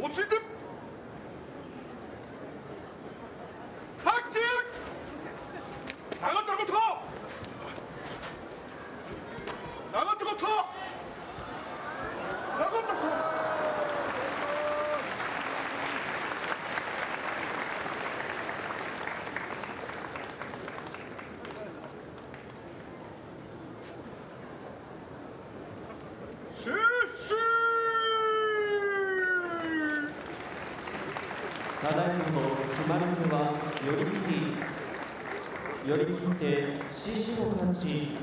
落ちてただいま決まり手は寄り切り寄り切って獅子の勝ち